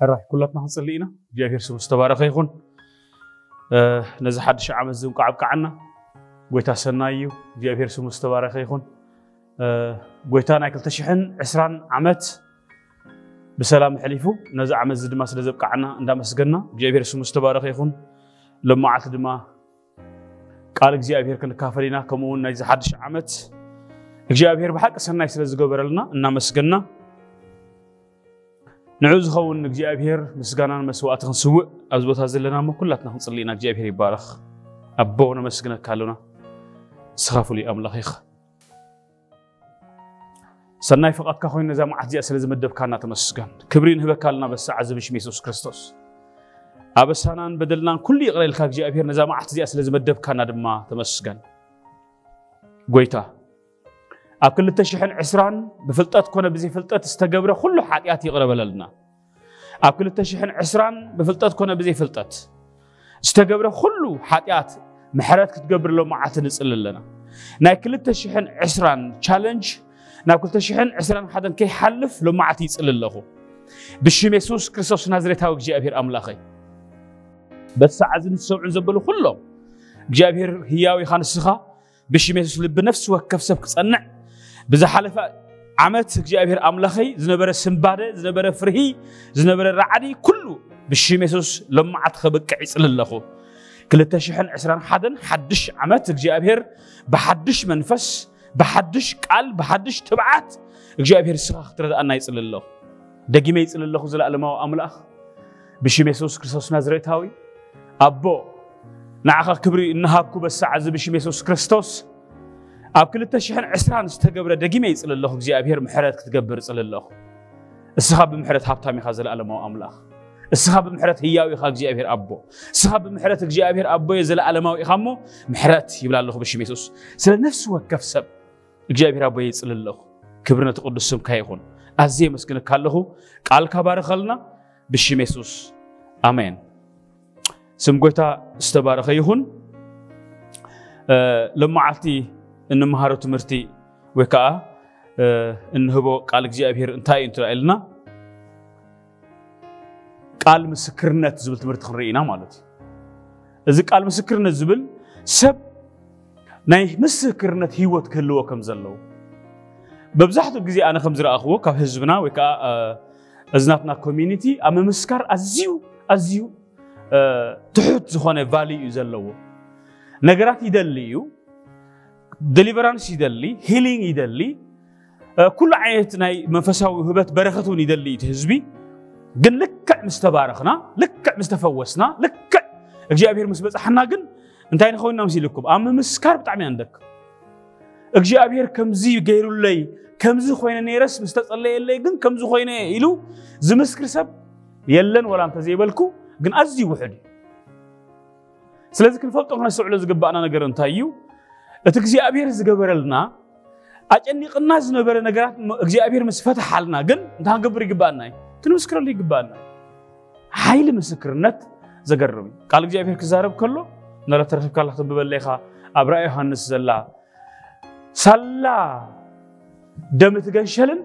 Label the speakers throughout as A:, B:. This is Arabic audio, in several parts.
A: ሕራይ ኩላትና ክንፅሊ ኢና እግዚኣብሔር ስሙ ዝተባረኸ ይኹን ነዚ ሓድሽ ዓመት እዚ እንቋዕ ኣብቃዓና ጎይታ ሰናይ እዩ እግዚኣብሔር ስሙ ዝተባረኸ ይኹን ጎይታ ናይ 220 ዓመት ብሰላም ሕሊፉ ነዚ ዓመት እዚ ድማ ስለ ዘብቃዓና እንዳመስገና እግዚኣብሔር ስሙ ዝተባረኸ ይኹን ሎመዓልቲ ድማ ቃል እግዚኣብሔር ክንካፈል ኢና ከምኡ እውን ናይዚ ሓድሽ ዓመት እግዚኣብሔር ብሓቂ ሰናይ ስለ ዝገበረልና እናመስገና ንዑ ዝኸውን እግዚኣብሔር ምስጋናን መስዋእቲ ክንስውእ ኣብዚ ቦታ ዘለና ሞ ኩላትና ክንፅሊ ኢና እግዚኣብሔር ይባረኽ ኣቦ ነመስግነካ ኣለና ንስኻ ፍሉይ ኣምላኽ ኢኻ ሰናይ ፍቓድካ ኮይኑ ነዛ መዓት እዚኣ ስለ ዝመደብካና ተመስገን ክብሪ ንህበካ ኣለና በሳዕ እዚ ብሽም የሱስ ክርስቶስ ኣበሳናን በደልናን ኩሉ ይቕለልካ እግዚኣብሔር ነዛ መዓት እዚኣ ስለ ዝመደብካና ድማ ተመስገን ጎይታ أكل تشحن عسران بفلتات كنا بزي فلتات استجبره كل حاجات يقرب لنا أكل تشحن عسران بفلتات كنا بزي فلتات استجبره كل حاجات محرات كتجبر لو ما عتنس إلا لنا نأكل تشحن عسران تشالنج نأكل تشحن عسران حدا كي حلف لو ما عتيس إلا له بشم يسوس كريستوس نازريتها وجي أبير أملاخي بس عزن سوء زبل كلهم جابير هياوي خان السخا بشم يسوس لبنفس وكف سبك صنع بزحلفة عمت جابر أملاخي زنبرة سنبادة زنبرة فرهي زنبرة رعدي كله بشيم يسوس لما عتخبك عيس للخو كل تشحن عسران حدن حدش عمت جابر بحدش منفس بحدش قال بحدش تبعت جابر سخ ترد أنا يسأل الله دقي ما يسأل الله زلا ألماو أملاخ بشيم يسوس كريستوس نازريتاوي أبو نعخ كبري النهاب كوب الساعة بشيم يسوس كريستوس أبكل التشحن عسران استجبر دقيمة يسأل الله خزي أبهر محرات كتجبر يسأل الله السحاب محرات حبتها مخازل ما وأملاخ السحاب محرات هي أو يخاف زي أبهر أبو السحاب محرات خزي أبهر أبو يزل على ما يخمو محرات يبلى الله بشي ميسوس سل نفسه وكف سب خزي أبهر أبو يسأل الله كبرنا تقدسهم كايخون أزي مسكنا كله قال كبار خلنا بشي ميسوس آمين سمقوتا استبار خيخون أه لما عطي እንመሃሮ ትምህርቲ ወይ ከዓ እንህቦ ቃል እግዚኣብሔር እንታይ እዩ እንትላ ኢልና ቃል ምስክርነት ዝብል ትምህርቲ ክንርኢ ኢና ማለት እዩ እዚ ቃል ምስክርነት ዝብል ሰብ ናይ ምስክርነት ሂወት ክህልዎ ከም ዘለዎ መብዛሕትኡ ግዜ ኣነ ከም ዝረኣኽዎ ካብ ህዝብና ወይ ከዓ እዝናትና ኮሚኒቲ ኣብ ምምስካር ኣዝዩ ኣዝዩ ትሑት ዝኾነ ቫልዩ እዩ ዘለዎ ነገራት ይደሊ እዩ ደሊቨራንስ ይደሊ ሂሊንግ ይደሊ ኩሉ ዓይነት ናይ መንፈሳዊ ህበት በረኸት እውን ይደሊ እቲ ህዝቢ ግን ልክዕ ምስ ተባረኽና ልክዕ ምስ ተፈወስና ልክዕ እግዚኣብሔር ምስ በፃሕና ግን እንታይ ንኸውንና ምስ ኢልኩም ኣብ ምምስካር ብጣዕሚ ኢና ንደክም እግዚኣብሔር ከምዚ ገይሩለይ ከምዚ ኮይነ ነይረስ ምስ ተፀለየለይ ግን ከምዚ ኮይነ ኢሉ ዝምስክር ሰብ የለን ወላ እንተዘይበልኩ ግን ኣዝዩ ውሕድ እዩ ስለዚ ክንፈልጦ ክነስተውዕሎ ዝግባእና ነገር እንታይ እዩ እቲ እግዚኣብሔር ዝገበረልና ኣጨኒቕና ዝነበረ ነገራት እግዚኣብሔር ምስ ፈትሓልና ግን እንታይ ክንገብር ይግባአና እዩ? ክንምስክረሉ ይግባአና ሓይሊ ምስክርነት ዘገርም እዩ። ቃል እግዚኣብሔር ክዛረብ ከሎ ነረ ተረኪብካላ ክትንብበለ ኢኻ ኣብ ራእይ ዮሃንስ ዘላ ሳላ ደም እቲ ገንሸልን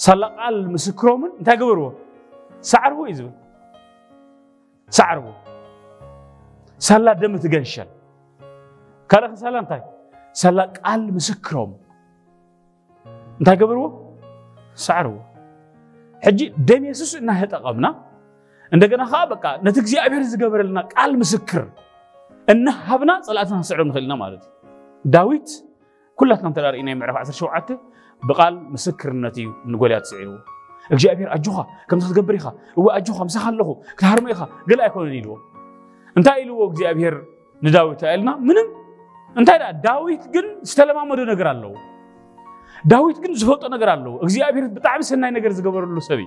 A: ሳላ ቃል ምስክሮምን እንታይ ገበርዎ? ሳዕርዎ እዩ ዝብል። ሳዕርዎ። ሳላ ደም እቲ ገንሸል ካልእ ሳላ እንታይ ሳላ ቃል ምስክሮም እንታይ ገበርዎ ሳዕርዎ ሕጂ ደም የሱስ እናተጠቐምና እንደገና ከዓ በቃ ነቲ እግዚኣብሔር ዝገበረልና ቃል ምስክር እናሃብና ፀላእትና ክንስዕሮ ንኽእል ኢና ማለት እዩ ዳዊት ኩላትና እንተ ርኢና ምዕራፍ 17 ብቃል ምስክርነት እዩ ንጎልያት ስዒርዎ እግዚኣብሔር ኣጆኻ ከምዚ ክትገብር ኢኻ እወ ኣጆኻ ምሳኻ ኣለኹ ክትሃርሞ ኢኻ ገለ ኣይኮነን ኢልዎ እንታይ ኢልዎ እግዚኣብሔር ንዳዊት ኢልና ምንም انت هذا داويت كن استلمه ما دون نقرالله داويت كن زهوت نقرالله أخزي أبير بتعب سنة نقر زقبر الله سبي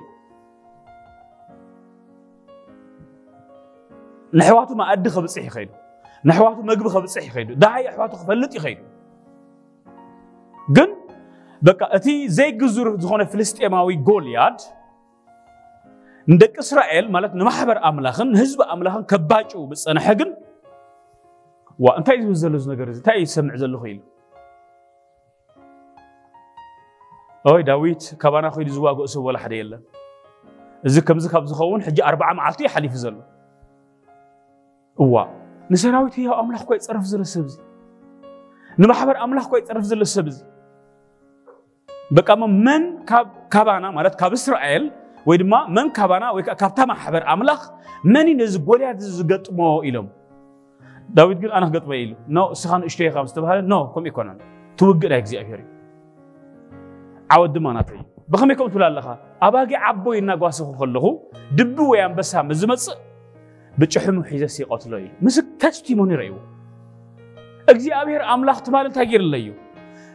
A: نحواته ما أدخ بصحي خيره نحواته ما قبخ بصحي خيره داعي أحواته خفلت خيره جن بك أتي زي جزر زخون فلسطيناوي جولياد ندك إسرائيل مالت نمحبر أملاخن هزب أملاخن كباجو بس أنا حقن እንታይ ዝብል ዘሎ እዚ ነገር እዚ እንታይ እዩ ዝሰምዕ ዘለኹ ኢሉ ኦይ ዳዊት ካባና ኮይዱ ዝዋግኦ ሰብ ወላ ሓደ የለን እዚ ከምዚ ካብ ዝኸውን ሕጂ ኣርባዓ መዓልቲ እዩ ሓሊፉ ዘሎ እዋ ንሰራዊት ህያው ኣምላኽ ኮይ ፀረፍ ዘሎ ሰብ እዚ ንማሕበር ኣምላኽ ኮይ ፀረፍ ዘሎ ሰብ እዚ በቃ መን ካባና ማለት ካብ እስራኤል ወይ ድማ መን ካባና ወይ ካብታ ማሕበር ኣምላኽ መን እዩ ነዚ ጎልያድ ዝገጥሞ ኢሎም داود قال أنا قط بيلو نو سخان إشتي خمس تبهر نو كم يكونن توقع رأيك زي أفيري عود ما نطري بخم يكون تلا الله أباقي عبوي إننا قاسه خلقه. دبوا ويان بس هم الزمت بتشحموا حيزة سيقات لي مسك تستيموني رأيو أجزي أبير أملاخ تمال تغير ليو.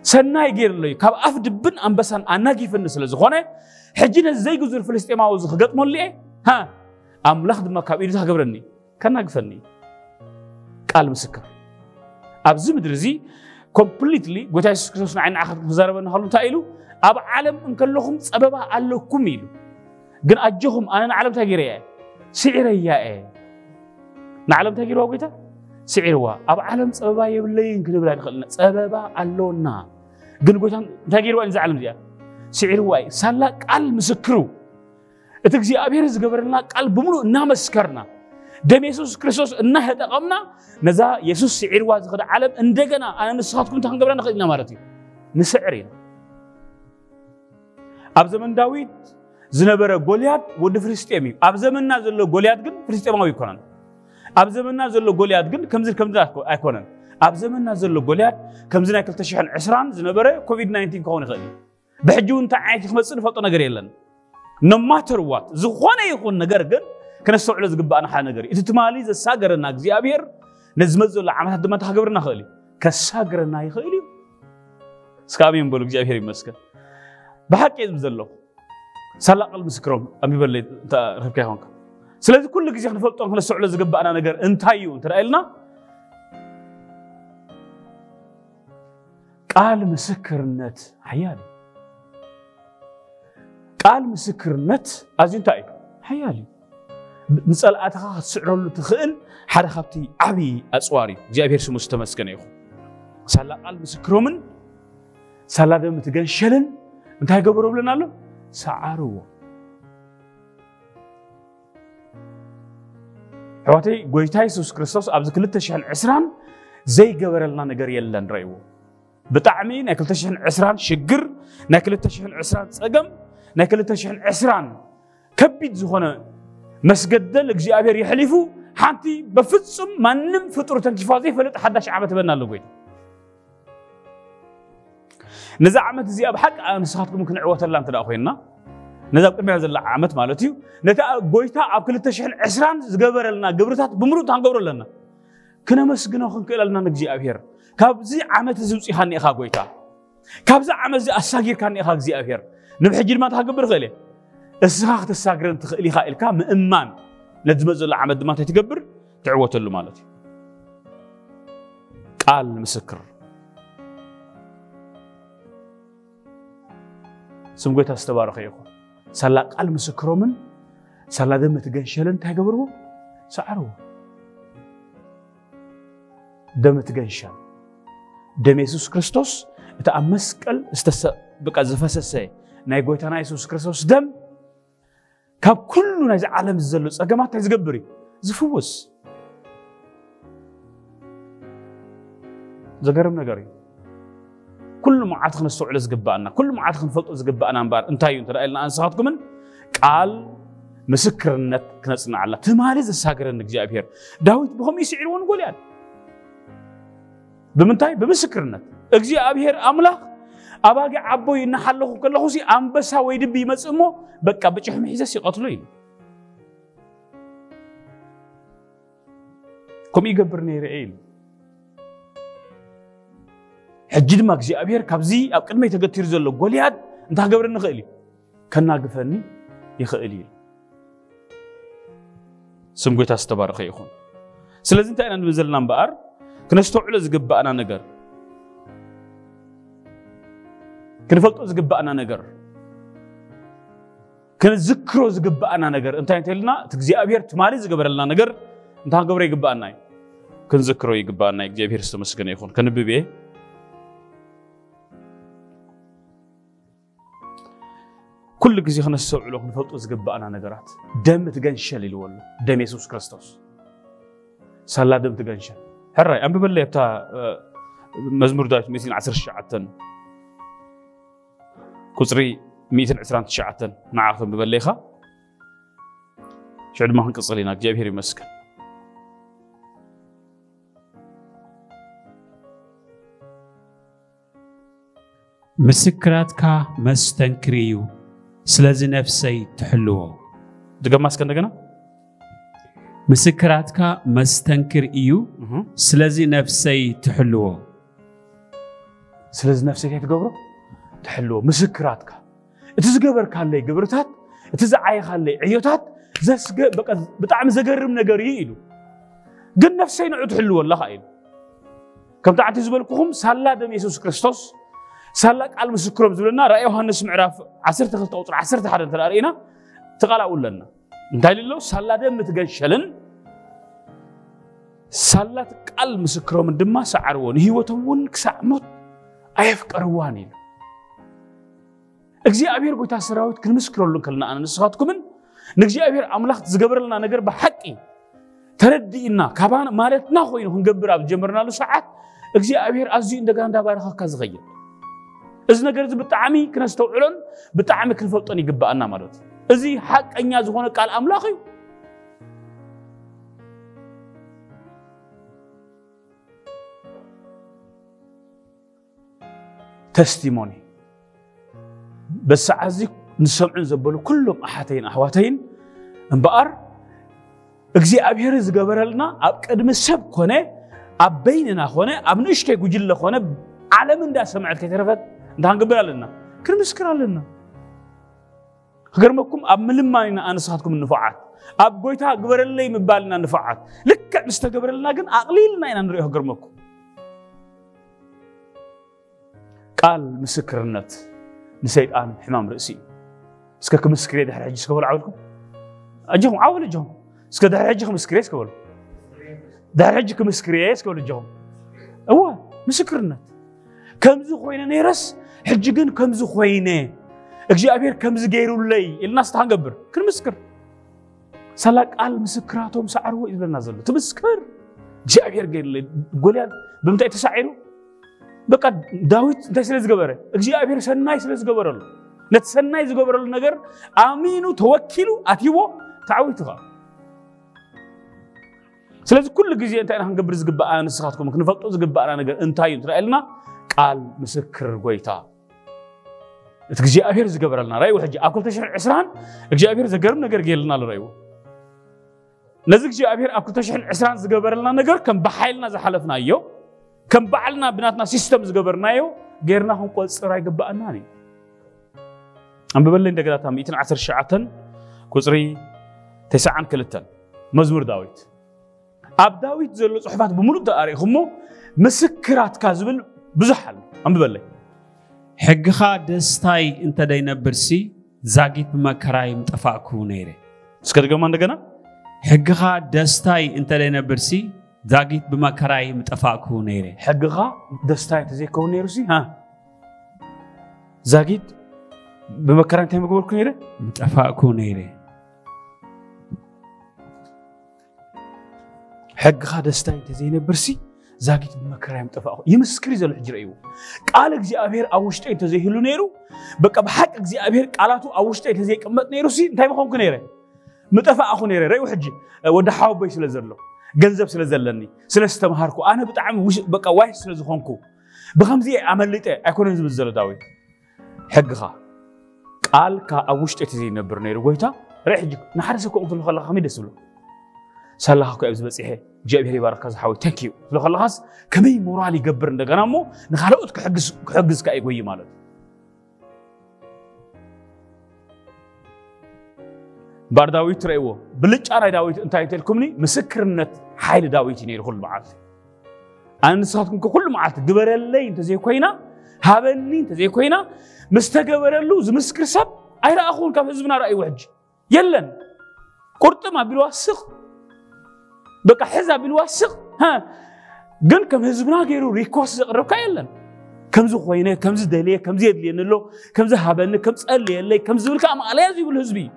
A: سناي غير لي كاب أف دبن أمبسان أنا كيف النسل زخونة؟ حجنا زي جزر فلسطين ما وزخ قط ملئ ها؟ أملاخ دم كاب إيدها قبرني. كنا قفني ቃል ምስክር ኣብዚ ምድሪ እዚ ኮምፕሊትሊ ጎታ የሱስ ክርስቶስ ንዓይ ንዓኸ ክዛረበና ከሉ እንታይ ኢሉ ኣብ ዓለም እንከለኹም ፀበባ ኣለኩም ኢሉ ግን ኣጀኹም ኣነ ንዓለም እንታይ ገይረ እየ ስዒረያ እየ ንዓለም እንታይ ገይርዋ ጎይታ ስዒርዋ ኣብ ዓለም ፀበባ የብለይን ክንብል ኣይንኽእልና ፀበባ ኣለውና ግን ጎይታ እንታይ ገይርዋ እዚ ዓለም እዚኣ ስዒርዋ እዩ ሳላ ቃል ምስክሩ እቲ እግዚኣብሔር ዝገበረልና ቃል ብምሉእ እናመስከርና دم يسوس كريستوس إنها تقامنا نزا يسوس سعير واز خد عالم اندقنا أنا نسخاتكم تهنجبنا نخدنا مارتي نسعرين أب زمن داوود زنبرة غوليات ود فلسطيني أب زمن نازل له غوليات قد فلسطيني يكونن أب زمن نازل له غوليات قد كمزر كمزر ايكونن أب زمن نازل له غوليات كمزر أكل تشيحن عسران زنبرة كوفيد 19 كون خلي بحجون تعايش خمسين فطنا قريلن نماتر وات زخوانا يكون نقرقن ዝኾነ ይኹን ነገር ግን ክነስተውዕሎ ዝግባአና ሓደ ነገር እዩ እቲ ትማሊ ዘሳገረና እግዚኣብሔር ነዚ ዝመፅእ ዘሎ ዓመታት ድማ እንተክገብርና ክእል እዩ ከሳግረና ይኽእል እዩ እስካብ እዮ በሉ እግዚኣብሔር ይመስገን ብሓቂ ዝብል ዘሎ ሳላቀል ምስክሮም ኣሚበለይ ረብካ ይኾንካ ስለዚ ኩሉ ግዜ ክንፈልጦ ክነስተውዕሎ ዝግባአና ነገር እንታይ እዩ እንትርአ ኢልና ቃል ምስክርነት ሓያል እዩ ቃል ምስክርነት ኣዝዩ እንታይ እዩ ሓያል እዩ ንፀላእትኻ ክትስዕረሉ ትኽእል ሓደ ካብቲ ዓብዪ ኣፅዋር እዩ እግዚኣብሔር ስሙ ዝተመስገነ ይኹን ሳላ ቃል ምስክሮምን ሳላ ደም ትገንሸልን እንታይ ገበረብለና ኣሎ ሰዓርዎ ሕዋተይ ጎይታ የሱስ ክርስቶስ ኣብዚ 220 ዘይገበረልና ነገር የለን ረእይዎ ብጣዕሚ ናይ 220 ሽግር ናይ 220 ፀገም ናይ 220 ከቢድ ዝኾነ መስገደል እግዚኣብሔር ይሕሊፉ ሓንቲ በፍፁም ማንም ፍጡር ተንኪፋ ዘይፈልጥ ሓዳሽ ዓመት በና ኣሎ ጎይታ ነዛ ዓመት እዚኣ ብሓቂ ንስኻትኩም ክንዕወተላ እንተ ኮይንና ነዛ ኣብ ቅድሚያ ዘላ ዓመት ማለት እዩ ነታ ጎይታ ኣብ 220 ዝገበረልና ግብርታት ብምሩእ ክንገብሮ ኣለና ክነመስግኖ ክንክእል ኣለና ንእግዚኣብሔር ካብዚ ዓመት እዚ ውፅኢኻ ኒኢኻ ጎይታ ካብዚ ዓመት እዚ ኣሳጊርካ ኒኢኻ እግዚኣብሔር ንብሕጂ ድማ እንታ ክገብር ክእል እየ እስኻ ክተሳግረን ትኽእል ኢኻ ኢልካ ምእማን ነዚ ዝመፅ ዘሎ ዓመት ድማ እንታይ ትገብር ትዕወተሉ ማለት እዩ ቃል ምስክር ስም ጎይታ ዝተባረኸ ይኹን ሳላ ቃል ምስክሮምን ሳላ ደም ትገንሸልን እንታይ ገበርዎ ሰዓርዎ ደም ትገንሸል ደም የሱስ ክርስቶስ እቲ ኣብ መስቀል በቃ ዝፈሰሰ ናይ ጎይታና የሱስ ክርስቶስ ደም ካብ ኩሉ ናይዚ ዓለም ዘሎ ፀገማት እንታይ ዝገብር እዩ ዝፍውስ ዘገርም ነገር እዩ ኩሉ መዓልቲ ክነስተውዕሎ ዝግባአና ኩሉ መዓልቲ ክንፈልጦ ዝግባአና እምበር እንታይ እዩ እንተደኣልና እንስኻትኩምን ቃል ምስክርነት ክነፅናዕ ኣላ ትማሊ ዘሳገረኒ እግዚኣብሔር ዳዊት ብከምኡ ስዒርዎን ጎልያድ ብምንታይ ብምስክርነት እግዚኣብሔር ኣምላኽ أباك عبو ينحله كله سي أنبسا ويدب بيمسمو بكا بچحم حيزة سيقتلو يلو كم يقبر نيري إيلو حجد ما كزي أبير كابزي أب كلمة يتغتير زلو قوليات انتها قبر نخيلي كنا قفني يخيلي سمقويت استبارك يخون سلازين تأنا نبزلنا بأر كنستوعل زقبأنا نقر ክንፈልጦ ዝግባአና ነገር ክንዝክሮ ዝግባአና ነገር እንታይ እንተኢልና እቲ እግዚኣብሔር ትማሊ ዝገበረልና ነገር እንታይ ክንገብሮ ይግባአና እዩ? ክንዝክሮ ይግባአና እግዚኣብሔር ዝተመስገነ ይኹን። ከንብብ እየ። ኩሉ ግዜ ክነስተውዕሎ ክንፈልጦ ዝግባአና ነገራት ደም ትገንሸል ኢልዎ ደም የሱስ ክርስቶስ ሳላ ደም ትገንሸል። ሕራይ ኣንብበለይ ኣብታ መዝሙር ዳዊት 119 ቁፅሪ 129 ንዓ ክንብበለይኻ ሽዑ ድማ ክንቅፅል ኢና እግዚኣብሔር ይመስገን
B: ምስክራትካ መስተንክር እዩ ስለዚ ነፍሰይ ትሕልዎ
A: ድገማስከ እንደገና
B: ምስክራትካ መስተንክር እዩ ስለዚ ነፍሰይ ትሕልዎ
A: ስለዚ ነፍሰይ እንታይ ትገብሮ ትሕልዎ ምስክራትካ እቲ ዝገበርካለይ ግብርታት እቲ ዝዓየኻለይ ዕዮታት ብጣዕሚ ዘገርም ነገር እዩ ኢሉ ግን ነፍሰይ ንዑ ትሕልዎ ኣለኻ ኢሉ ከምቲ ዓንቲ ዝበልኩኹም ሳላ ደም የሱስ ክርስቶስ ሳላ ቃል ምስክሮም ዝብለና ራእይ ዮሃንስ ምዕራፍ 12 ቁፅሪ 11 እንተ ርኢና ትቃላኡ ኣለና እንታይ ልሎ ሳላ ደም ትገንሸልን ሳላት ቃል ምስክሮምን ድማ ሰዓርዎ ንሂወቶም እውን ክሳዕ ሞት ኣየፍቀርዋን ኢሉ እግዚኣብሔር ጎይታ ሰራዊት ክንምስክረሉ ከለና ኣነ ንስኻትኩምን ንእግዚኣብሔር ኣምላኽ ዝገበረልና ነገር ብሓቂ ተረዲእና ካባና ማለትና ኮይኑ ክንገብር ኣብ ዝጀመርናሉ ሰዓት እግዚኣብሔር ኣዝዩ እንደገና እንዳባረኸካ ዝኸይድ እዚ ነገር እዚ ብጣዕሚ ክነስተውዕሎን ብጣዕሚ ክንፈልጦን ይግባአና ማለት እዩ እዚ ሓቀኛ ዝኾነ ቃል ኣምላኽ እዩ ተስቲሞኒ በሰዓት እዚ ንሰምዑን ዘበሉ ኩሎም ኣሓተይን ኣሕዋተይን እምበኣር እግዚኣብሔር ዝገበረልና ኣብ ቅድሚ ሰብ ኮነ ኣብ በይንና ኮነ ኣብ ንእሽተይ ጉጅለ ኮነ ዓለም እንዳሰምዐት ከይተረፈት እንታይ ክንገብር ኣለና ክንምስክር ኣለና ክገርመኩም ኣብ ምልማን ኢና ኣነስኻትኩም ንፍዓት ኣብ ጎይታ ግበረለይ ምባል ኢና ንፍዓት ልክዕ ንዝተገበረልና ግን ኣቕሊልና ኢና ንሪኦ ክገርመኩም ቃል ምስክርነት نسيت آه، أنا حمام رأسي. سكك مسكري ده حجي سكول عاولكم. اجهم عاول اجهم سك ده حجي كمسكري مسكري سكول ده حجي كمسكري مسكري سكول اجهم هو مسكرنا. كمزو خوينا نيرس حجي كم زو خوينا. أجي ابير كمز غيرو لي الناس تهنغبر كنمسكر سلاك آل مسكراتهم سعروا إذا نزل تمسكر جابير غير لي قول بمتى تسعيرو በቃ ዳዊት እንታይ ስለ ዝገበረ እግዚኣብሔር ሰናይ ስለ ዝገበረሉ ነቲ ሰናይ ዝገበረሉ ነገር ኣሚኑ ተወኪሉ ኣትይዎ ተዓዊቱ ኸ ስለዚ ኩሉ ግዜ እንታይ ኢና ክንገብር ዝግባኣና ንስኻትኩም ክንፈልጦ ዝግባኣና ነገር እንታይ እዩ እንትረአ ኣለና ቃል ምስክር ጎይታ እቲ እግዚኣብሔር ዝገበረልና ራእይዎ ሕጂ ኣብ 220 እግዚኣብሔር ዘገርም ነገር ገይርልና ኣሎ ራእይዎ ነዚ እግዚኣብሔር ኣብ 220 ዝገበረልና ነገር ከም ብሓይልና ዝሓለፍናዮ كم بعلنا بناتنا سيستم زغبرنايو غيرنا هم قول صراي غبانا ني ام ببلين دغراتا 110 شعتن كوصري تسعن كلتن مزمور داويت اب داويت زلو صحفات بمولو داريخمو مسكرات
B: كازبل بزحل ام ببلين حقخا دستاي انت
A: داينبرسي زاغيت بمكرايم
B: طفاكو نيره سكدغما اندغنا حقخا دستاي انت داينبرسي ዛጊት ብመከራይ ምጠፋእኩ ነይረ
A: ሕግኻ ደስታ እንተዘይከውን ነይሩ ሲ ዛጊት ብመከራ እንታይ መግበርኩ ነይረ
B: ምጠፋእኩ ነይረ
A: ሕግኻ ደስታ እንተዘይነብርሲ ዛጊት ብመከራይ ምጠፋእኩ ይምስክር እዩ ዘሎ ሕጂ ረእይዎ ቃል እግዚኣብሔር ኣብ ውሽጠይ እንተዘይህሉ ነይሩ በቃ ብሓቂ እግዚኣብሔር ቃላቱ ኣብ ውሽጠይ እንተዘይቅመጥ ነይሩ ሲ እንታይ ምኾንኩ ነይረ ምጠፋእኹ ነይረ ረእዩ ሕጂ ወዲ ሓወበይ ስለ ዘሎ جنزب سلا زلني سلا استمهاركو أنا بتعم وش بقى وايش سلا زخونكو بخمسي عملته أكون نزب الزلا داوي حقها قال كأوشت تزين نبرني رويتا رح جك نحرسكم في الخلا خميد سلو سلاحكو أبز بس إيه جاب هري بارك كذا حاوي تhank you في الخلا خاص كمي مورالي جبر ندقنا مو نخلقت كحجز كحجز كأي قوي مالك بارداويت رأيوه بلش أنا داويت أنت مسكر النت حيل داويت ينير كل معاته أنا ساتكم كل معاته دبر اللي أنت زي كوينا هابني أنت زي كوينا مستجبر اللوز مسكر سب أيرا أخون كم حزبنا رأي وحج يلن قرط ما بالواسق بك حزب بالواسق ها جن كم حزبنا غيره ريكوس ركا يلن كم زو خوينا كم زو دليل كم زيد لي نلو كم زو هابن كم زو اللي كم زو الكلام على يزيب الحزبي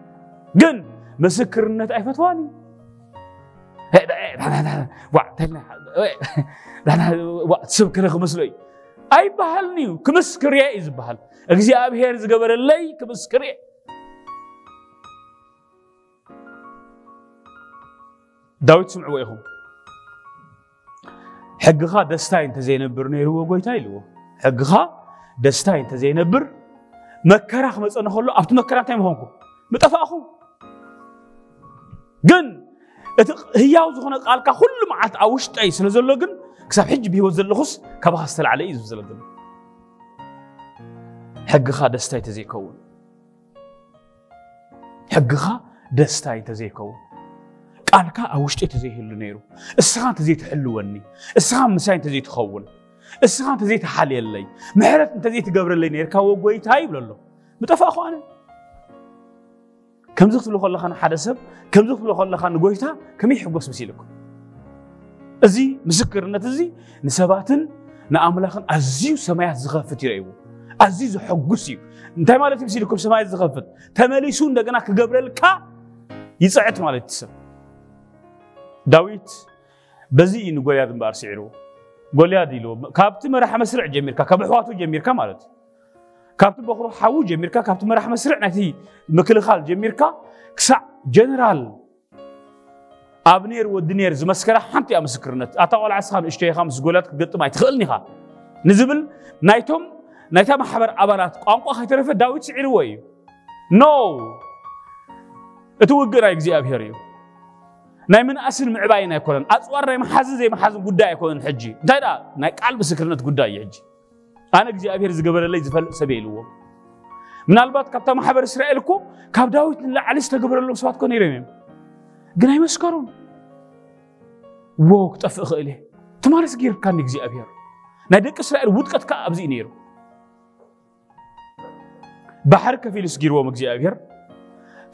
A: ግን ምስክርነት ኣይፈትዋን ስብክነ ክመስሎ እዩ ኣይበሃልን እዩ ክምስክር እየ እዩ ዝበሃል እግዚኣብሔር ዝገበረለይ ክምስክር እየ ዳዊት ስምዕዎ ኢኹም ሕግኻ ደስታይ እንተዘይነብር ነይርዎ ጎይታ ኢልዎ ሕግኻ ደስታይ እንተዘይነብር መከራ ክመፀኒ ከሎ ኣብቲ መከራ እንታይ ምኾንኩ ምጠፋእኹ ግን እቲ ህያው ዝኾነ ቃልካ ኩሉ መዓልቲ ኣብ ውሽጠይ ስለ ዘሎ ግን ክሳብ ሕጂ ብሂወት ዘለኹስ ካባኻ ዝተላዕለ እዩ ዝብ ዘሎ ሕግኻ ደስታ እንተዘይከውን ሕግኻ ደስታ እንተዘይከውን ቃልካ ኣብ ውሽጢ እንተዘይህሉ ነይሩ እስኻ እንተዘይትሕልወኒ እስኻ ምሳይ እንተዘይትኸውን እስኻ እንተዘይትሓልየለይ ምሕረት እንተዘይትገብረለይ ነርካ ወ ጎይታ ይብሎ ኣሎ ምጠፋእኹ ኣነ ከምዚ ክትብሎ ከለካ ንሓደ ሰብ ከምዚ ክትብሎ ከለካ ንጎይታ ከመይ ይሕጎስ መሲልኩም እዚ ምስክርነት እዚ ንሰባትን ንኣምላኽን ኣዝዩ ሰማያት ዝኸፍት ይረእይዎ ኣዝዩ ዘሐጉስ እዩ እንታይ ማለት እዩ መሲልኩም ሰማያት ዝኸፍት ተመሊሱ እንደገና ክገብረልካ ይፅዕት ማለት እዩ ሰብ ዳዊት በዚ እዩ ንጎልያድ እምበኣር ስዒርዎ ጎልያድ ኢልዎ ካብቲ መራሒ መስርዕ ጀሚርካ ካብ ኣሕዋቱ ጀሚርካ ማለት እዩ كابتن بكر حاو جميركا كابتن مرح مسرع نتي مكلخال جميركا كسع جنرال أبنير ودنير زمسكرة حنتي أمسكرنت أتاول عصام إشتهي خمس جولات قلت ما يتخلني ها نزبل نايتهم نايتهم حبر أبنات قانقو خيترف داويت سعروي نو اتو قرا يجزي أبهريو ناي من أصل معباينا يكونن أتصور ناي محزن زي محزن قدا يكونن حجي دايدا ناي قلب سكرنت قدا يحجي ናይ ቃል ምስክርነት ጉዳይ እዩ ሕጂ ኣነ እግዚኣብሔር ዝገበረለይ ዝፈልጥ ሰብ ኢልዎ ምናልባት ካብታ ማሕበር እስራኤል እኮ ካብ ዳዊት ንላዕሊ ዝተገበረሎም ሰባት ኮ ነይሮም እዮም ግን ኣይመስከሩን ዎ ክጠፍእ ክእል እየ ትማለስ ገይርካኒ እግዚኣብሔር ናይ ደቂ እስራኤል ውጥቀት ከዓ ኣብዚ እዩ ነይሩ ባሕሪ ከፊሉስ ገይርዎም እግዚኣብሔር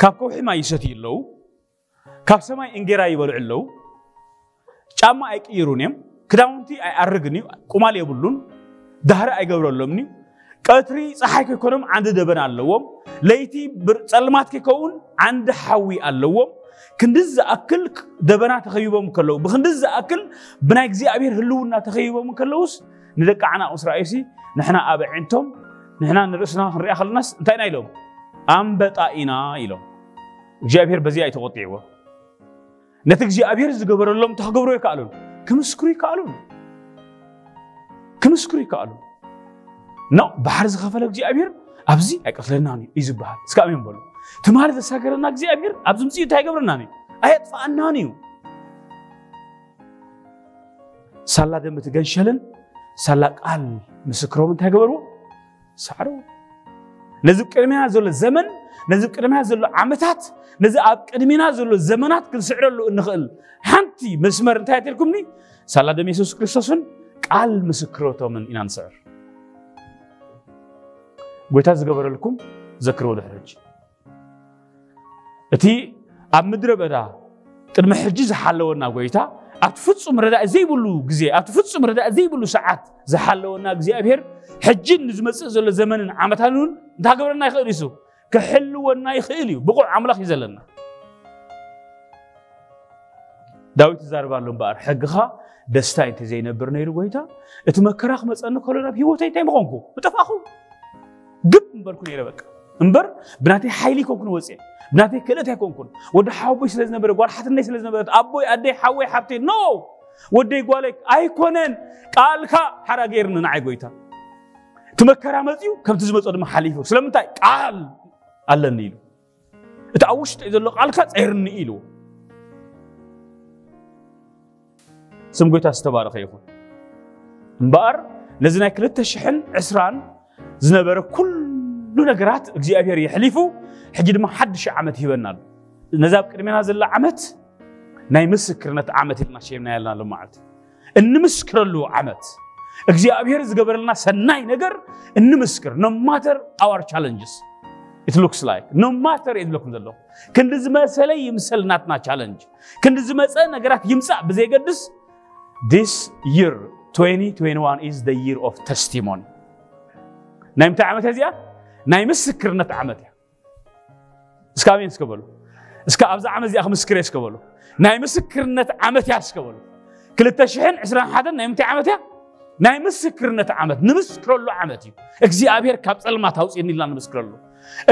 A: ካብ ከውሒ ማይ ይሰትዩ ኣለዉ ካብ ሰማይ እንጌራ ይበልዑ ኣለዉ ጫማ دهر أيجور اللهمني كأثري صحيح كونم عند دبنا اللهم ليتي سلمات كون عند حوي اللهم كندز أكل دبنا تخيبه مكلو بخندز أكل بناك زي أبير هلونا تخيبه مكلوس ندك عنا أسرائيسي نحنا أبع عندهم نحن نرسنا نري أخل الناس تاينا إلهم أم بتأينا إلهم جابير بزي تقطيعه نتجي أبير زجبر اللهم تخبره يكالون كم سكري كمسكري كألو نو بحر زخفلك جي أبير أبزي أكفلنا ناني إيزو بحر سكامين بلو تمار ذا سكرنا جي أبير أبزم سيو تايقبر ناني أيت فأنانيو سالا دم تجنشلن سالا قال مسكرو من تايقبرو سعرو نزب كرمينا هذا الزمن نزب كرمينا هذا العمتات نزب أب كرمينا زول الزمنات كل سعر له النخل حنتي مسمر انتهت لكمني سالا دم يسوس كريستوسن ቃል ምስክሮቶምን ኢና ንስዕር ጎይታ ዝገበረልኩም ዘክርዎ ድሕረጅ እቲ ኣብ ምድረ በዳ ቅድሚ ሕጂ ዝሓለወና ጎይታ ኣብቲ ፍፁም ረዳእ ዘይብሉ ግዜ ኣብቲ ፍፁም ረዳእ ዘይብሉ ሰዓት ዝሓለወና እግዚኣብሔር ሕጂ ንዝመፅእ ዘሎ ዘመንን ዓመታትን እውን እንታይ ክገብረና ይኽእል እዩ ክሕልወና ይኽእል እዩ ብቑዕ ኣምላኽ እዩ ዘለና ዳዊት ይዛረባ ኣሎ እምበኣር ሕግኻ ደስታ እንተዘይነብር ነይሩ ጎይታ እቲ መከራ ክመፀኒ ከሎ ናብ ሂወተይ እንታይ ምኾንኩ? ምጠፋእኹ ግብ እምበልኩ ነይረ በቃ። እምበር ብናተይ ሓይሊ ኮንኩን ወፅየ ብናተይ ክእለት ኣይኮንኩን። ወዲ ሓወይ ስለ ጓል ሓትነይ ስለ ኣቦይ ኣደይ ሓወይ ሓብተይ ኖ! ወደይ ጓለይ ኣይኮነን። ቃልካ ሓራ ገይርኒ ንዓይ ጎይታ እቲ መከራ መፅዩ ከምቲ ዝመፆ ድማ ሓሊፉ። ስለምንታይ? ቃል ኣለኒ ኢሉ። እቲ ኣብ ውሽጢ ዘሎ ቃልካ ፀይርኒ ኢልዎ ስም ጎይታ ዝተባረኸ ይኹን እምበኣር ነዚ ናይ 220 ዝነበረ ኩሉ ነገራት እግዚኣብሔር የሕሊፉ ሕጂ ድማ ሓድሽ ዓመት ይህበና ኣሎ ነዚ ኣብ ቅድሜና ዘላ ዓመት ናይ ምስክርነት ዓመት ኢልና ሸምና ያለና ኣሎ ማለት እንምስክረሉ ዓመት እግዚኣብሔር ዝገበረልና ሰናይ ነገር እንምስክር ኖ ማተር ኣዋር ቻለንጅስ ኢት ሉክስ ላይክ ኖ ማተር እየ ዝብለኩም ዘለኹ ክንዲ ዝመሰለ ይምሰል ናትና ቻለንጅ ክንዲ ዝመፀ ነገራት ይምፃእ ብዘይገድስ ዲስ ይር 2021 is the year of testimony ናይ ምንታይ ዓመት እያ እዚኣ ናይ ምስክርነት ዓመት እያ እስካ ኣሜን እስከበሉ እስካ ኣብዛ ዓመት እዚኣ ክምስክር እየ እስከበሉ ናይ ምስክርነት ዓመት እያ እስከበሉ 221 ናይ ምንታይ ዓመት እያ ናይ ምስክርነት ዓመት ንምስክረሉ ዓመት እዩ እግዚኣብሔር ካብ ፀልማት ኣውፅኒ ኢልና ንምስክረሉ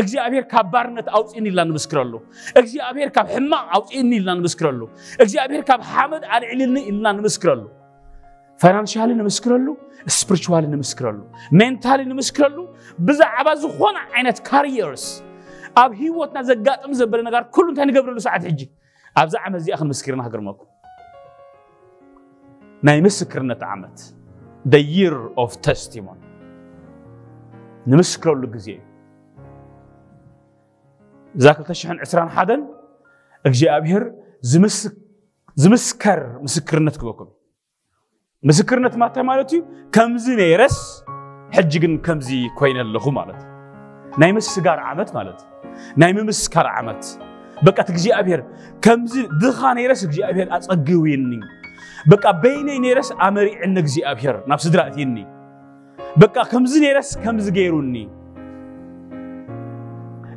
A: እግዚኣብሔር ካብ ባርነት ኣውፅኒ ኢልና ንምስክረሉ እግዚኣብሔር ካብ ሕማቅ ኣውፅኒ ኢልና ንምስክረሉ እግዚኣብሔር ካብ ሓመድ ኣልዕልኒ ኢልና ንምስክረሉ ፋይናንሽያሊ ንምስክረሉ ስፕሪቹዋሊ ንምስክረሉ ሜንታሊ ንምስክረሉ ብዛዕባ ዝኾነ ዓይነት ካሪየርስ ኣብ ሂወትና ዘጋጥም ዘበለ ነገር ኩሉ እንታይ ንገብረሉ ሰዓት ሕጂ? ኣብዛ ዓመት እዚኣ ክንምስክር ኢና ክግርመኩም ናይ ምስክርነት ዓመት year of testimony ንምስክረሉ ግዜ እዩ እዛ 221 እግዚኣብሔር ዝምስከር ምስክርነት ክበኩም ምስክርነት ማታይ ማለት እዩ ከምዚ ነይረስ ሕጂ ግን ከምዚ ኮይነ ኣለኹ ማለት እዩ ናይ ምስጋር ዓመት ማለት እዩ ናይ ምምስካር ዓመት በቃ እቲ እግዚኣብሔር ከምዚ ድኻ ነይረስ እግዚኣብሔር ኣፀግብኒ በቃ በይነይ ነይረስ ኣመሪዕኒ እግዚኣብሔር ናብ ስድራ እትይኒ በቃ ከምዚ ነይረስ ከምዚ ገይሩኒ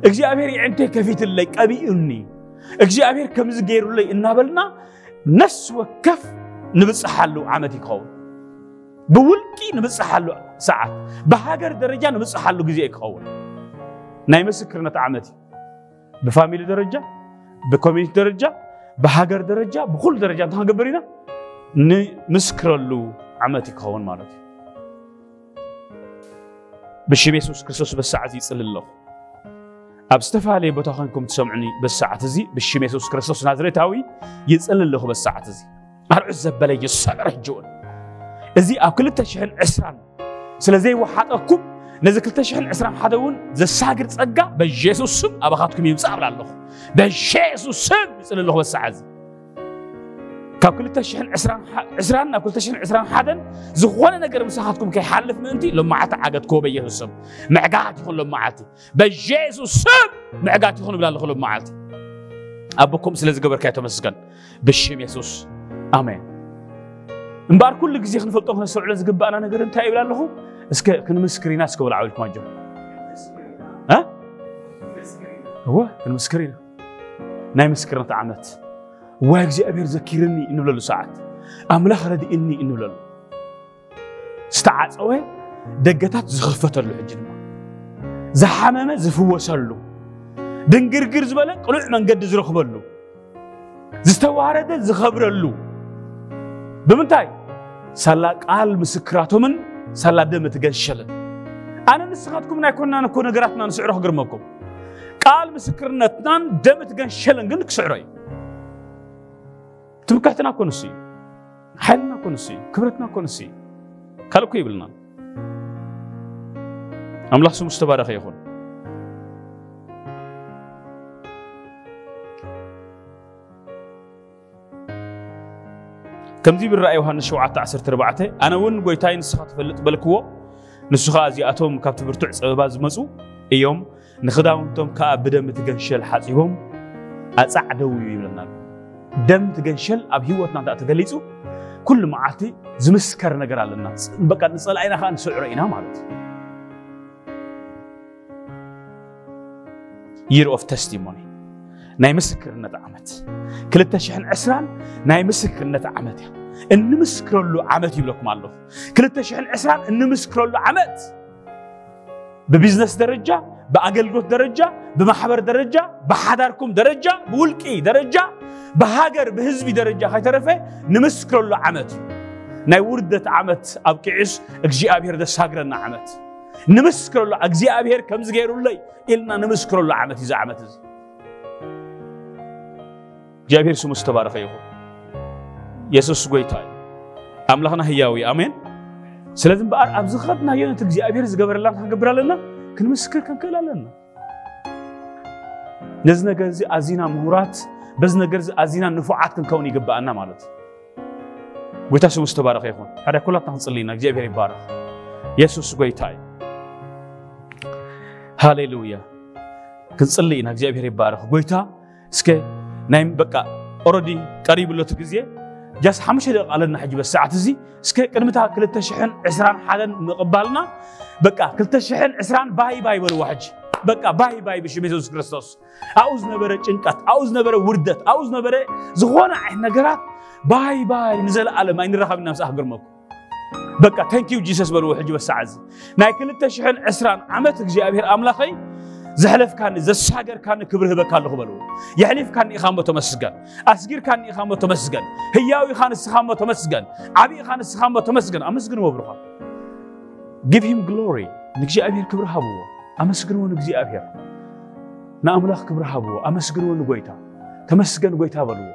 A: እግዚኣብሔር ይዕንተይ ከፊትለይ ቀቢኡኒ እግዚኣብሔር ከምዚ ገይሩለይ እናበልና ነስ ወከፍ ንብፅሓሉ ዓመት ይክኸውን ብውልቂ ንብፅሓሉ ሰዓት ብሃገር ደረጃ ንብፅሓሉ ግዜ ክኸውን ናይ ምስክርነት ዓመት እዩ ብፋሚሊ ደረጃ ብኮሚኒቲ ደረጃ ብሃገር ደረጃ ብኩሉ ደረጃ እንታይ ክንገብር ኢና ንምስክረሉ ዓመት ይክኸውን ማለት እዩ ብሽም የሱስ ክርስቶስ በሰዓት ይፅል ኣለኹ أب استفالي بتخنكم تسمعني بالساعة زي بالشم يسوس كريستوس نازريتاوي يسأل الله بالساعة زي أرع بلا يسأل رجون أزي أب كل تشحن عسران سلزي وحد أكم نزك تشحن عسران حدون ذا ساقر تسقى بجيسوس سم أبخاتكم يمسأ بلا الله بجيسوس سم يسأل الله بالساعة زي ካብ 220 ናብ 221 ዝኾነ ነገር ምሳኻትኩም ከይሓልፍ ምእንቲ ሎማዓቲ ዓገት ክቦ በየሱስ ስም ምዕጋት ይኹን ሎማዓቲ በጀሱስ ስም ምዕጋት ይኹን ይብላ ኣለኹ ሎማዓቲ ኣቦኩም ስለ ዝገበርካዮ ተመስገን ብሽም የሱስ ኣሜን እምበኣር ኩሉ ግዜ ክንፈልጦ ክነሰብዕሎ ዝግባአና ነገር እንታይ ይብላ ኣለኹ እስከ ክንምስክር ኢና እስከ ብላ ዓብልኩም ኣጆ እወ ክንምስክር ኢና ናይ ምስክርነት ዓመት واجز أبير ذكرني إنه للو ساعات. أملاخ ردي إني إنه للو. أوه دقتات زخفتلو حجي دما زحممة زفوسلو. دنگرگر زبله قلع منقد زرخبلو. زستوارده زخبرلو. بمنتاي. سلا قال مسكراتهم سلا دم تغشلن أنا نسخاتكم نكون نكون قرأتنا نسعره قرمكم. قال مسكرنا مسكرنتنا دم تغشلن قنك سعره. ትምካሕትና እኮ ንሱ እዩ ሓይልና እኮ ንሱ እዩ ክብረትና እኮ ንሱ እዩ ካልእ እኮ ይብልና ኣምላኽ ስሙ ዝተባረኸ ይኹን ከምዚ ብራእይ ዮሃንስ 7:14 ኣነ እውን ጎይታይ ንስኻ ትፈልጥ በልክዎ ንሱ ከዓ እዚኣቶም ካብቲ ብርቱዕ ፀበባ ዝመፁ እዮም ንክዳውንቶም ከዓ ብደም ትገንሸል ሓፂቦም ኣፃዕደው እዩ ይብለና ደም ትገንሸል ኣብ ሂወትና እንታ ተገሊፁ ኩሉ መዓልቲ ዝምስከር ነገር ኣለና በቃ ንፀላኢና ከዓ ንስዕሮ ኢና ማለት እዩ ይር ኦፍ ተስቲሞኒ ናይ ምስክርነት ዓመት 220 ናይ ምስክርነት ዓመት እያ እንምስክረሉ ዓመት ይብለኩም ኣለኹ 220 እንምስክረሉ ዓመት ብቢዝነስ ደረጃ ብኣገልግሎት ደረጃ ብማሕበር ደረጃ ብሓዳርኩም ደረጃ ብውልቂ ደረጃ ብሃገር ብህዝቢ ደረጃ ከይተረፈ ንምስክረሉ ዓመት እዩ ናይ ውርደት ዓመት ኣብ ቂዕስ እግዚኣብሔር ዘሳግረና ዓመት ንምስክረሉ እግዚኣብሔር ከምዚ ገይሩለይ ኢልና ንምስክረሉ ዓመት እዩ እዚ ዓመት እዚ እግዚኣብሔር ስሙ ዝተባረኸ ይኹን የሱስ ጎይታ እዩ ኣምላኽና ህያው እዩ ኣሜን ስለዚ እምበኣር ኣብዚ ኸድናዮ ነቲ እግዚኣብሔር ዝገበረላ ክንገብር ኣለና ክንምስክር ክንክእል ኣለና ነዚ ነገር እዚ ኣዝና ምሁራት بس نجر أزينا نفوعات كن كوني جب أنا مالت ويتا سمو استبارك يكون هذا كله تنصل لنا جيب هري بارك يسوس ويتاي هاليلويا كنصل لنا جيب هري بارك ويتا سك نايم بقى أوردي قريب لو تجزيه جاس حمش على النحج بس ساعة زي سك كلمة كل تشحن عسران حالا مقبلنا بقى كل تشحن عسران باي باي بالواحد በቃ ባይ ባይ ብሽም የሱስ ክርስቶስ ኣብኡ ዝነበረ ጭንቀት ኣብኡ ዝነበረ ውርደት ኣብኡ ዝነበረ ዝኾነ ዓይነት ነገራት ባይ ባይ ንዘለኣለም ኣይንረኸብና ምስ ኣክግርመኩም በቃ ታንኪዩ ጂሰስ በልዎ ሕጂ በሰዓ እዚ ናይ 220 ዓመት እግዚኣብሔር ኣምላኸይ ዘሕለፍካኒ ዘሳገርካኒ ክብሪ ህበካ ኣለኹ በልዎ የሕሊፍካኒ ኢኻ እሞ ተመስገን ኣስጊርካኒ ኢኻ እሞ ተመስገን ህያው ኢኻ ንስኻ እሞ ተመስገን ዓብዪ ኢኻ ንስኻ እሞ ተመስገን ኣመስግንዎ ብሩኻ ጊቭ ሂም ግሎሪ ንእግዚኣብሔር ክብሪ ሃብዎ أمسكنون جزي أبيه نأملاخ كبرهابو أمسكنون جويتا تمسكن جويتا بلو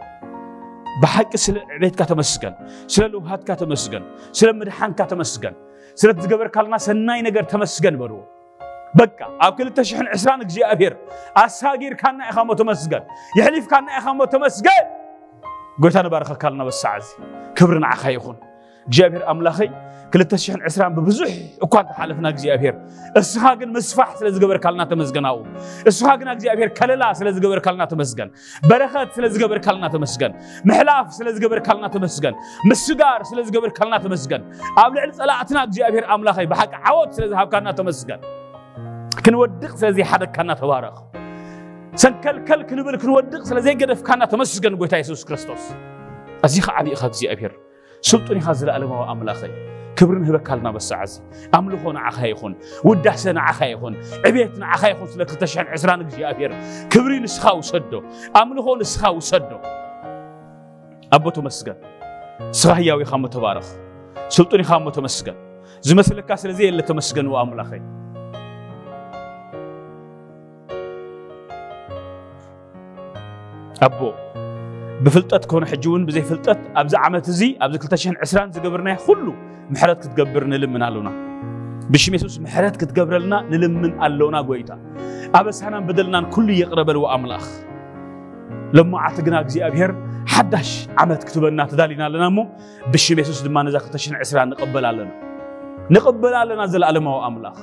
A: بحق سل عيد كتمسكن سل الوهات كتمسكن سل مدحان كتمسكن سل تجبر كلنا سناي نجر تمسكن بلو بكا أكل تشحن عسران جزي أبير أساقير كان إخامة تمسكن يحلف كان إخامة تمسكن جويتا نبارك كلنا بس عزي كبرنا عخيخون እግዚኣብሔር ኣምላኸይ 220 ብብዙሕ እኳ ተሓለፍና እግዚኣብሔር እስኻ ግን ምስፋሕ ስለ ዝገበርካልና ተመስገን ኣብኡ እስኻ ግን እግዚኣብሔር ከለላ ስለ ዝገበርካልና ተመስገን በረኸት ስለ ዝገበርካልና ተመስገን ምሕላፍ ስለ ዝገበርካልና ተመስገን ምስጋር ስለ ዝገበርካልና ተመስገን ኣብ ልዕሊ ፀላእትና እግዚኣብሔር ኣምላኸይ ብሓቂ ዓወት ስለ ዝሃብካና ተመስገን ክንወድቕ ስለዘይሓደግካና ተባረኽ ሰንከልከል ክንብል ክንወድቕ ስለዘይገደፍካና ተመስገን ጎይታ የሱስ ክርስቶስ እዚኻ ዓብኢኻ እግዚኣብሔር سلطني هذا العالم وأملاخي كبرن هبك هلنا بس عزي أملخون عخا يخون ودحسن عخا يخون عبيتنا عخا يخون سلك تشان عزران جي أبير كبرين سخاو سدو أملخون سخاو سدو أبوتو مسجد سخاهيا خامو تبارخ سلطني خام تمسجد زمسلك كاسل زي اللي تمسجن وأملاخي أبو ስለዘየለ ተመስገንዎ ኣምላኸይ ኣቦ ብፍልጠት ኮነ ሕጂ እውን ብዘይፍልጠት ኣብዚ ዓመት እዚ ኣብዚ 220 ዝገበርናይ ኩሉ ምሕረት ክትገብር ንልምን ኣለና ብሽም የሱስ ምሕረት ክትገብረልና ንልምን ኣለውና ጎይታ ኣበሳናን በደልናን ኩሉ የቕረበልዎ ኣምላኽ ለማዓቲ ግና እግዚኣብሔር ሓዳሽ ዓመት ክትበና ተዳሊና ኣለና እሞ ብሽም የሱስ ድማ ነዛ 220 ንቕበል ኣለና ንቕበል ኣለና ዘለኣለማዊ ኣምላኽ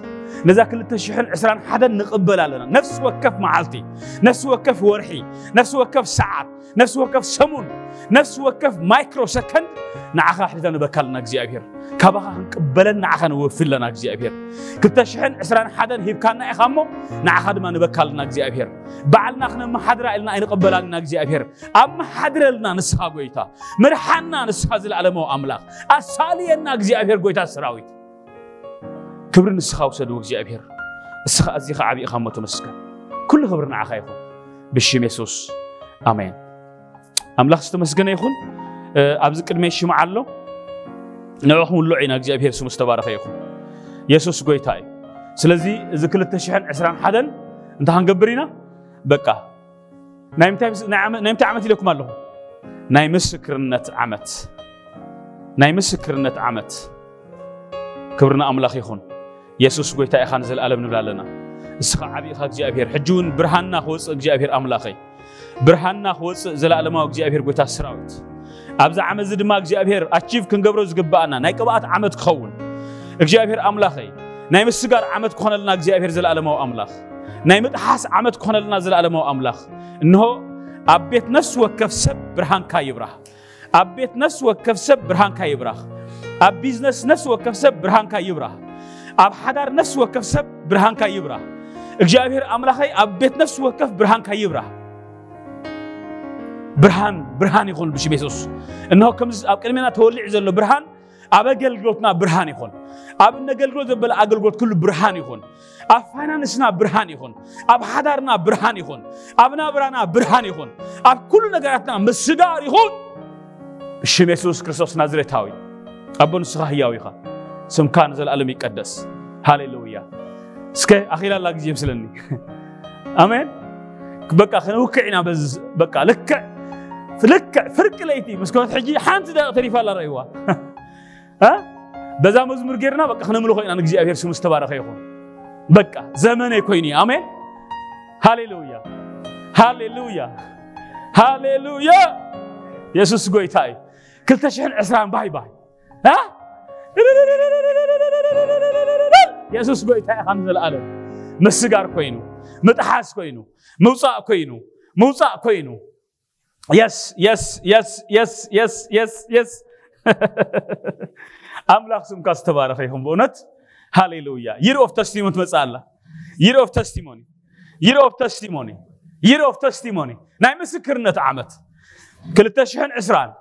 A: ነዛ 221 ንቕበል ኣለና ነፍሲ ወከፍ መዓልቲ ነፍሲ ወከፍ ወርሒ ነፍሲ ወከፍ ሰዓት ነፍሲ ወከፍ ሰሙን ነፍሲ ወከፍ ማይክሮ ሰከንድ ንዓኻ ሕሊታ ንበካ ኣለና እግዚኣብሔር ካባኻ ክንቅበለን ንዓኻ ንወፊ ኣለና እግዚኣብሔር 221 ሂብካና ኢኻ እሞ ንዓኻ ድማ ንበካ ኣለና እግዚኣብሔር ባዕልና ክነመሓድራ ኢልና ኣይንቕበላ ኣለና እግዚኣብሔር ኣብ መሓድረልና ንስኻ ጎይታ ምርሓና ንስኻ ዘለኣለማዊ ኣምላኽ ኣሳልየና እግዚኣብሔር ጎይታ ሰራዊት ክብሪ ንስኻ ውሰድዎ እግዚኣብሔር እስኻ እዚኻ ዓብኢኻ እሞ ተመስገን ኩሉ ክብሪ ንዓኻ ይኹን ብሽም የሱስ ኣሜን ኣምላኽ ዝተመስገነ ይኹን ኣብዚ ቅድመ ይሽማዕ ኣሎ ንዕኹም ውልዑ ኢና እግዚኣብሔር ስሙ ዝተባረኸ ይኹን የሱስ ጎይታ እዩ ስለዚ እዚ 221 እንታይ ክንገብር ኢና በቃ ናይ ምንታይ ዓመት ኢለኩም ኣለኹ ናይ ምስክርነት ዓመት ናይ ምስክርነት ዓመት ክብርና ኣምላኽ ይኹን የሱስ ጎይታ ኢኻ ንዘለኣለም ንብል ኣለና እስኻ ዓብኢኻ እግዚኣብሔር ሕጂ እውን ብርሃንና ክወፅእ እግዚኣብሔር ኣምላኸይ ብርሃንና ክወፅእ ዘለኣለማዊ እግዚኣብሔር ጎይታ ሰራዊት ኣብዛ ዓመት እዚ ድማ እግዚኣብሔር ኣቺቭ ክንገብሮ ዝግባአና ናይ ቅብኣት ዓመት ክኸውን እግዚኣብሔር ኣምላኸይ ናይ ምስጋር ዓመት ክኾነልና እግዚኣብሔር ዘለኣለማዊ ኣምላኽ ናይ ምጥሓስ ዓመት ክኾነልና ዘለኣለማዊ ኣምላኽ እንሆ ኣብ ቤት ነፍሲ ወከፍ ሰብ ብርሃንካ ይብራህ ኣብ ቤት ነፍሲ ወከፍ ሰብ ብርሃንካ ይብራህ ኣብ ቢዝነስ ነፍሲ ወከፍ ሰብ ብርሃንካ ይብራህ ኣብ ሓዳር ነፍሲ ወከፍ ሰብ ብርሃንካ ይብራህ እግዚኣብሔር ኣምላኸይ ኣብ ቤት ነፍሲ ወከፍ ብርሃንካ ይብራህ ብርሃን ብርሃን ይኹን ብሽም የሱስ እንሆ ከምዚ ኣብ ቅድሜና ተወሊዕ ዘሎ ብርሃን ኣብ ኣገልግሎትና ብርሃን ይኹን ኣብ እነገልግሎት ዘበለ ኣገልግሎት ኩሉ ብርሃን ይኹን ኣብ ፋይናንስና ብርሃን ይኹን ኣብ ሓዳርና ብርሃን ይኹን ኣብ ናብራና ብርሃን ይኹን ኣብ ኩሉ ነገራትና ምስጋር ይኹን ብሽም የሱስ ክርስቶስ ናዝሬታዊ ኣቦ ንስኻ ህያው ኢኻ ስምካ ንዘለኣለም ይቀደስ ሃሌሉያ እስከ ኣኺላላ ግዜ ምስለኒ ኣሜን በቃ ክንውክዕ ኢና በዚ በቃ ልክዕ ልክዕ ፍርቂ ለይቲ ምስኮነት ሕጂ ሓንቲ ደቂቕ ተሪፋ ኣላ ረእይዋ በዛ መዝሙር ጌርና በቃ ክነምልኾ ኢና ንእግዚኣብሔር ስሙ ዝተባረኸ ይኹን በቃ ዘመነይ ኮይኑ ኣሜን ሃሌሉያ ሃሌሉያ ሃሌሉያ የሱስ ጎይታ እዩ 220 ባይ ባይ የሱስ ጎይታ ኢኻ ንዘለኣለም ምስጋር ኮይኑ ምጥሓስ ኮይኑ ምውፃእ ኮይኑ ምውፃእ ኮይኑ የስ የስ የስ የስ የስ የስ የስ ኣምላኽ ስምካ ዝተባረኸ ይኹን ብእውነት ሃሌሉያ ይር ኦፍ ተስቲሞኒ ትመፅእ ኣላ ይር ኦፍ ተስቲሞኒ ይር ኦፍ ተስቲሞኒ ይር ኦፍ ተስቲሞኒ ናይ ምስክርነት ዓመት 220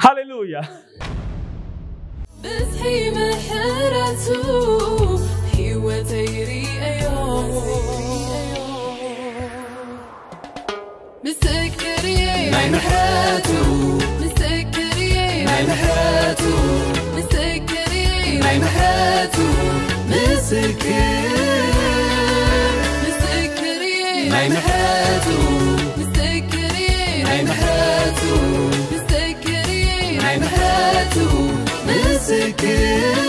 A: هللويا
C: بزحي محرته هو تيري أيوم
D: مسكرية ما
C: مسكرين
D: مسكرية ما
C: مسكرين
D: مسكرية ما مسكرين
C: مسكرين
D: مسكرية ما do.